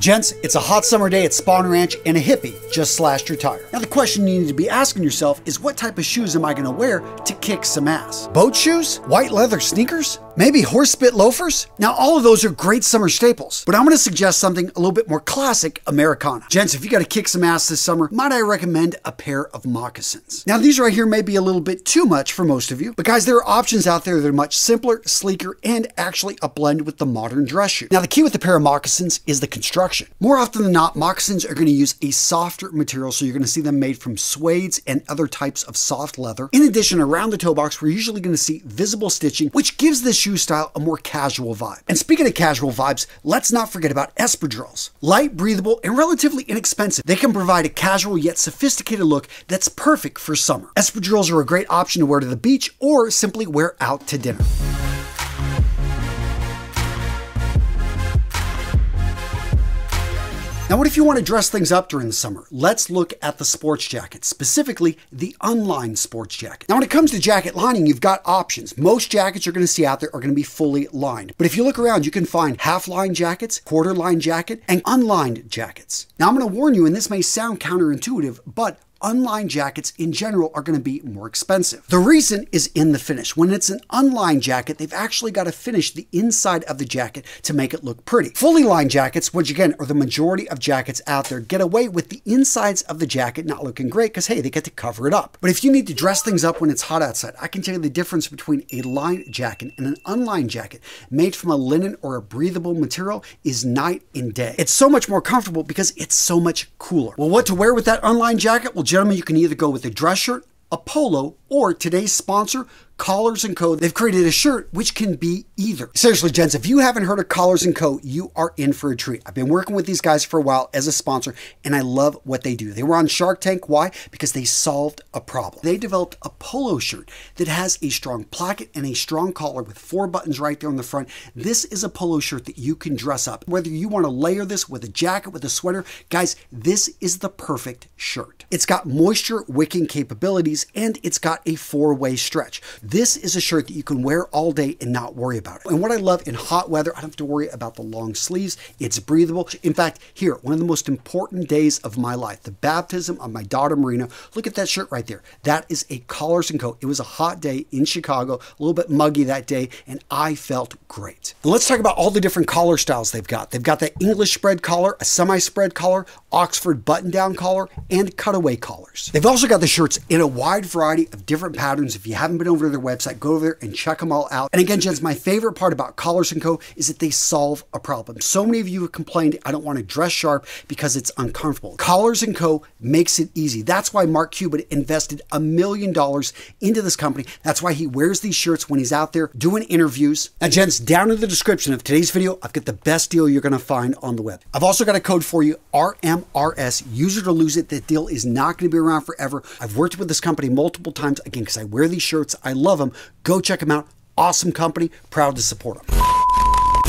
Gents, it's a hot summer day at Spahn Ranch and a hippie just slashed her tire. Now the question you need to be asking yourself is what type of shoes am I gonna wear to kick some ass? Boat shoes? White leather sneakers? Maybe horsebit loafers? Now all of those are great summer staples, but I'm gonna suggest something a little bit more classic Americana. Gents, if you gotta kick some ass this summer, might I recommend a pair of moccasins. Now these right here may be a little bit too much for most of you, but guys, there are options out there that are much simpler, sleeker, and actually a blend with the modern dress shoe. Now the key with the pair of moccasins is the construction. More often than not, moccasins are going to use a softer material, so you're going to see them made from suedes and other types of soft leather. In addition, around the toe box, we're usually going to see visible stitching, which gives this shoe style a more casual vibe. And speaking of casual vibes, let's not forget about espadrilles. Light, breathable, and relatively inexpensive, they can provide a casual yet sophisticated look that's perfect for summer. Espadrilles are a great option to wear to the beach or simply wear out to dinner. Now, what if you want to dress things up during the summer? Let's look at the sports jacket, specifically the unlined sports jacket. Now, when it comes to jacket lining, you've got options. Most jackets you're going to see out there are going to be fully lined. But if you look around, you can find half line jackets, quarter line jacket, and unlined jackets. Now, I'm going to warn you, and this may sound counterintuitive, but unlined jackets in general are going to be more expensive. The reason is in the finish. When it's an unlined jacket, they've actually got to finish the inside of the jacket to make it look pretty. Fully lined jackets, which again are the majority of jackets out there, get away with the insides of the jacket not looking great because hey, they get to cover it up. But if you need to dress things up when it's hot outside, I can tell you the difference between a lined jacket and an unlined jacket made from a linen or a breathable material is night and day. It's so much more comfortable because it's so much cooler. Well, what to wear with that unlined jacket? Well, gentlemen, you can either go with a dress shirt, a polo, or today's sponsor, Collars & Co. They've created a shirt which can be either. Seriously, gents, if you haven't heard of Collars & Co., you are in for a treat. I've been working with these guys for a while as a sponsor, and I love what they do. They were on Shark Tank. Why? Because they solved a problem. They developed a polo shirt that has a strong placket and a strong collar with four buttons right there on the front. This is a polo shirt that you can dress up. Whether you want to layer this with a jacket, with a sweater, guys, this is the perfect shirt. It's got moisture wicking capabilities, and it's got a four-way stretch. This is a shirt that you can wear all day and not worry about it. And what I love in hot weather, I don't have to worry about the long sleeves. It's breathable. In fact, here, one of the most important days of my life, the baptism of my daughter Marina. Look at that shirt right there. That is a Collars and Co. It was a hot day in Chicago, a little bit muggy that day, and I felt great. Let's talk about all the different collar styles they've got. They've got the English spread collar, a semi-spread collar, Oxford button-down collar, and cutaway collars. They've also got the shirts in a wide variety of different patterns. If you haven't been over to their website, go over there and check them all out. And again, gents, my favorite part about Collars & Co. is that they solve a problem. So many of you have complained, I don't want to dress sharp because it's uncomfortable. Collars & Co. makes it easy. That's why Mark Cuban invested a million dollars into this company. That's why he wears these shirts when he's out there doing interviews. Now, gents, down in the description of today's video, I've got the best deal you're going to find on the web. I've also got a code for you, RMRS, user to lose it. That deal is not going to be around forever. I've worked with this company multiple times, again, because I wear these shirts. I love them. Go check them out. Awesome company. Proud to support them.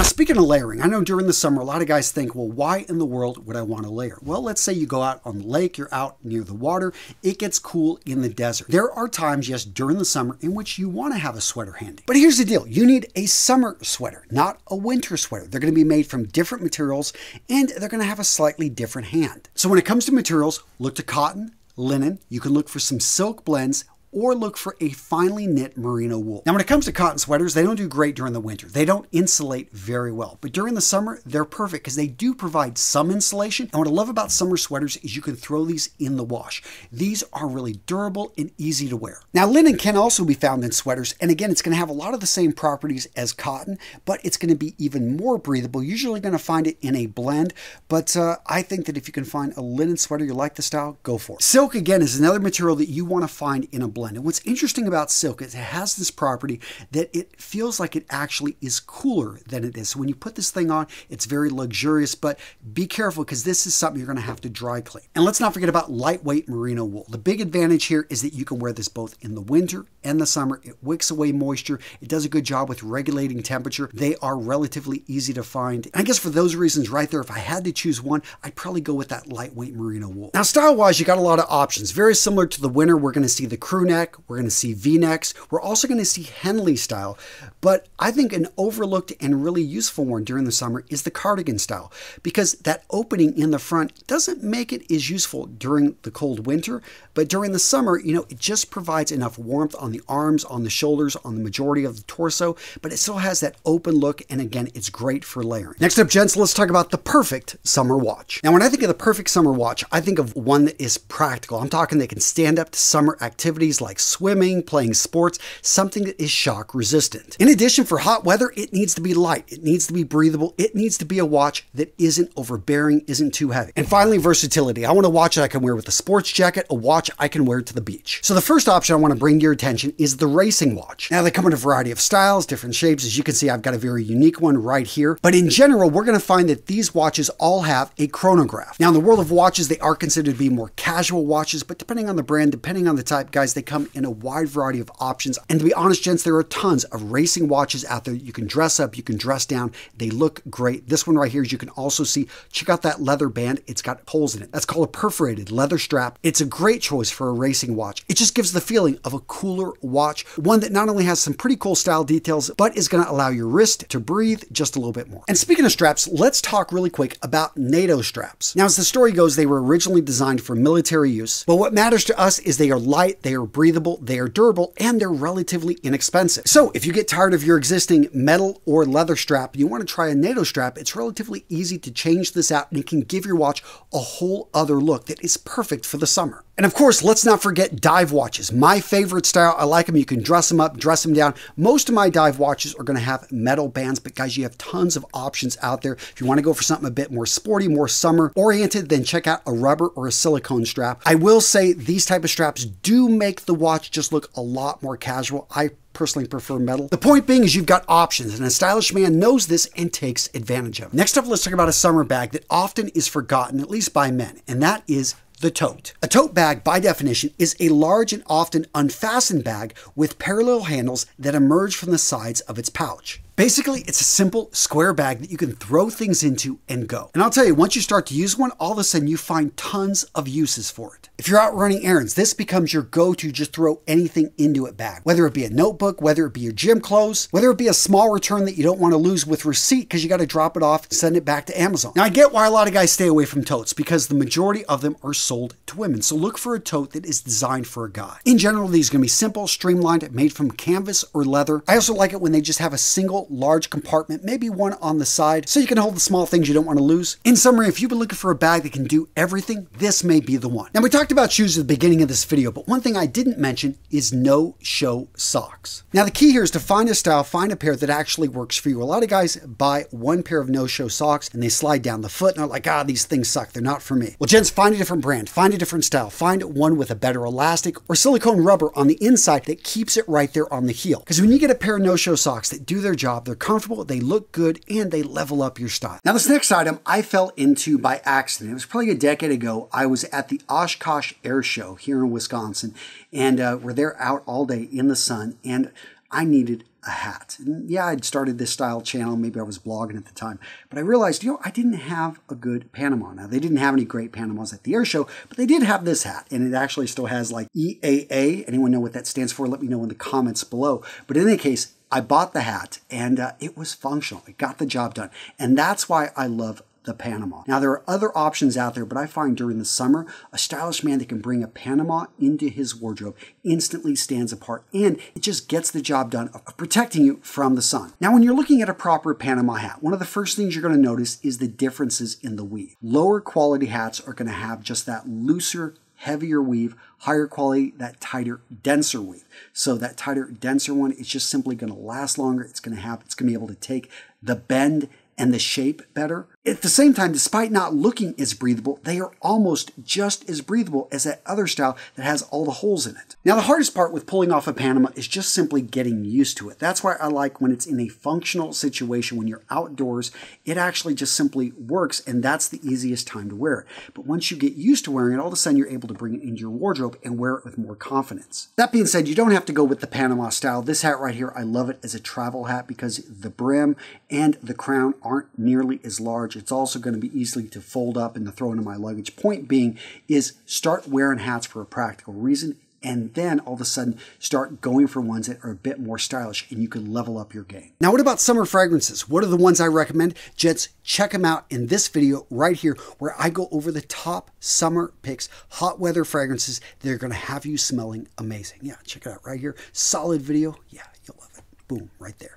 Now, speaking of layering, I know during the summer, a lot of guys think, well, why in the world would I want to layer? Well, let's say you go out on the lake, you're out near the water, it gets cool in the desert. There are times, yes, during the summer in which you want to have a sweater handy. But here's the deal you need a summer sweater, not a winter sweater. They're going to be made from different materials and they're going to have a slightly different hand. So, when it comes to materials, look to cotton, linen. You can look for some silk blends or look for a finely knit merino wool. Now, when it comes to cotton sweaters, they don't do great during the winter. They don't insulate very well. But during the summer, they're perfect because they do provide some insulation. And what I love about summer sweaters is you can throw these in the wash. These are really durable and easy to wear. Now, linen can also be found in sweaters. And again, it's going to have a lot of the same properties as cotton, but it's going to be even more breathable. Usually going to find it in a blend. But uh, I think that if you can find a linen sweater, you like the style, go for it. Silk, again, is another material that you want to find in a blend blend. And what's interesting about silk is it has this property that it feels like it actually is cooler than it is. So when you put this thing on, it's very luxurious, but be careful because this is something you're going to have to dry clean. And let's not forget about lightweight merino wool. The big advantage here is that you can wear this both in the winter and the summer. It wicks away moisture. It does a good job with regulating temperature. They are relatively easy to find. And I guess for those reasons right there, if I had to choose one, I'd probably go with that lightweight merino wool. Now, style-wise, you got a lot of options. Very similar to the winter, we're going to see the crew neck, we're going to see v-necks, we're also going to see Henley style, but I think an overlooked and really useful one during the summer is the cardigan style because that opening in the front doesn't make it as useful during the cold winter, but during the summer, you know, it just provides enough warmth on the arms, on the shoulders, on the majority of the torso, but it still has that open look, and again, it's great for layering. Next up, gents, let's talk about the perfect summer watch. Now, when I think of the perfect summer watch, I think of one that is practical. I'm talking that can stand up to summer activities like swimming, playing sports, something that is shock resistant. In addition, for hot weather, it needs to be light, it needs to be breathable, it needs to be a watch that isn't overbearing, isn't too heavy. And finally, versatility. I want a watch that I can wear with a sports jacket, a watch I can wear to the beach. So the first option I want to bring to your attention is the racing watch. Now, they come in a variety of styles, different shapes. As you can see, I've got a very unique one right here. But in general, we're going to find that these watches all have a chronograph. Now, in the world of watches, they are considered to be more casual watches, but depending on the brand, depending on the type, guys, they come in a wide variety of options. And to be honest, gents, there are tons of racing watches out there. You can dress up, you can dress down. They look great. This one right here, as you can also see, check out that leather band. It's got holes in it. That's called a perforated leather strap. It's a great choice for a racing watch. It just gives the feeling of a cooler watch, one that not only has some pretty cool style details, but is going to allow your wrist to breathe just a little bit more. And speaking of straps, let's talk really quick about NATO straps. Now, as the story goes, they were originally designed for military use, but what matters to us is they are light, they are breathable, they are durable, and they're relatively inexpensive. So if you get tired of your existing metal or leather strap, you want to try a NATO strap, it's relatively easy to change this out and it can give your watch a whole other look that is perfect for the summer. And of course, let's not forget dive watches. My favorite style. I like them. You can dress them up, dress them down. Most of my dive watches are going to have metal bands, but guys, you have tons of options out there. If you want to go for something a bit more sporty, more summer oriented, then check out a rubber or a silicone strap. I will say these type of straps do make the watch just look a lot more casual. I personally prefer metal. The point being is you've got options and a stylish man knows this and takes advantage of it. Next up, let's talk about a summer bag that often is forgotten, at least by men, and that is the tote. A tote bag, by definition, is a large and often unfastened bag with parallel handles that emerge from the sides of its pouch. Basically, it's a simple square bag that you can throw things into and go. And I'll tell you, once you start to use one, all of a sudden you find tons of uses for it. If you're out running errands, this becomes your go-to just throw anything into it bag. Whether it be a notebook, whether it be your gym clothes, whether it be a small return that you don't want to lose with receipt because you got to drop it off and send it back to Amazon. Now I get why a lot of guys stay away from totes because the majority of them are sold to women. So look for a tote that is designed for a guy. In general, these are going to be simple, streamlined, made from canvas or leather. I also like it when they just have a single large compartment, maybe one on the side, so you can hold the small things you don't want to lose. In summary, if you've been looking for a bag that can do everything, this may be the one. Now, we talked about shoes at the beginning of this video, but one thing I didn't mention is no-show socks. Now, the key here is to find a style, find a pair that actually works for you. A lot of guys buy one pair of no-show socks and they slide down the foot and they're like, ah, these things suck. They're not for me. Well, gents, find a different brand, find a different style, find one with a better elastic or silicone rubber on the inside that keeps it right there on the heel. Because when you get a pair of no-show socks that do their job, they're comfortable comfortable, they look good, and they level up your style. Now, this next item I fell into by accident. It was probably a decade ago. I was at the Oshkosh Air Show here in Wisconsin, and uh, we're there out all day in the sun, and I needed a hat. And yeah, I'd started this style channel. Maybe I was blogging at the time. But I realized, you know, I didn't have a good Panama. Now, they didn't have any great Panamas at the air show, but they did have this hat. And it actually still has like EAA. Anyone know what that stands for? Let me know in the comments below. But in any case, I bought the hat and uh, it was functional. It got the job done. And that's why I love the Panama. Now, there are other options out there, but I find during the summer, a stylish man that can bring a Panama into his wardrobe instantly stands apart and it just gets the job done of protecting you from the sun. Now, when you're looking at a proper Panama hat, one of the first things you're going to notice is the differences in the weave. Lower quality hats are going to have just that looser, heavier weave, higher quality, that tighter, denser weave. So that tighter, denser one, it's just simply going to last longer. It's going to have, it's going to be able to take the bend and the shape better. At the same time, despite not looking as breathable, they are almost just as breathable as that other style that has all the holes in it. Now, the hardest part with pulling off a Panama is just simply getting used to it. That's why I like when it's in a functional situation, when you're outdoors, it actually just simply works, and that's the easiest time to wear it. But once you get used to wearing it, all of a sudden you're able to bring it into your wardrobe and wear it with more confidence. That being said, you don't have to go with the Panama style. This hat right here, I love it as a travel hat because the brim and the crown aren't nearly as It's also going to be easily to fold up and to throw into my luggage. Point being is start wearing hats for a practical reason and then all of a sudden start going for ones that are a bit more stylish and you can level up your game. Now, what about summer fragrances? What are the ones I recommend? Gents, check them out in this video right here where I go over the top summer picks, hot weather fragrances that are going to have you smelling amazing. Yeah, check it out right here. Solid video. Yeah, you'll love it. Boom, right there.